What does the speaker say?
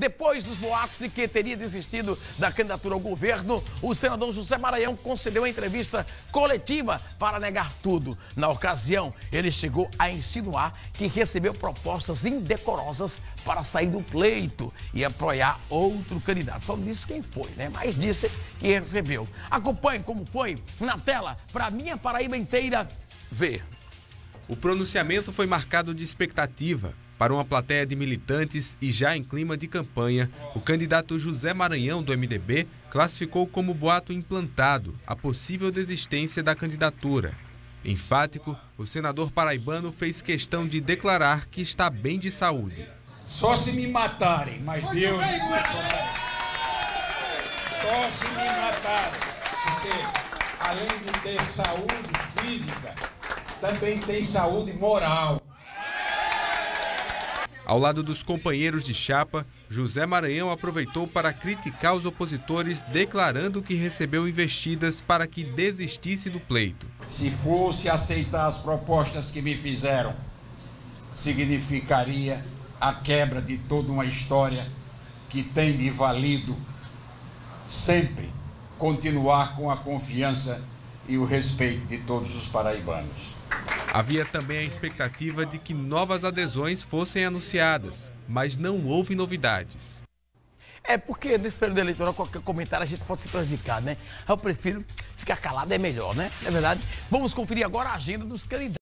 Depois dos boatos de que teria desistido da candidatura ao governo, o senador José Maranhão concedeu uma entrevista coletiva para negar tudo. Na ocasião, ele chegou a insinuar que recebeu propostas indecorosas para sair do pleito e apoiar outro candidato. Só não disse quem foi, né? Mas disse que recebeu. Acompanhe como foi na tela para minha Paraíba inteira ver. O pronunciamento foi marcado de expectativa. Para uma plateia de militantes e já em clima de campanha, o candidato José Maranhão, do MDB, classificou como boato implantado a possível desistência da candidatura. Enfático, o senador paraibano fez questão de declarar que está bem de saúde. Só se me matarem, mas Deus me Só se me matarem, porque além de ter saúde física, também tem saúde moral. Ao lado dos companheiros de chapa, José Maranhão aproveitou para criticar os opositores, declarando que recebeu investidas para que desistisse do pleito. Se fosse aceitar as propostas que me fizeram, significaria a quebra de toda uma história que tem me valido sempre continuar com a confiança e o respeito de todos os paraibanos. Havia também a expectativa de que novas adesões fossem anunciadas, mas não houve novidades. É porque nesse período eleitoral qualquer comentário a gente pode se prejudicar, né? Eu prefiro ficar calado, é melhor, né? É verdade? Vamos conferir agora a agenda dos candidatos.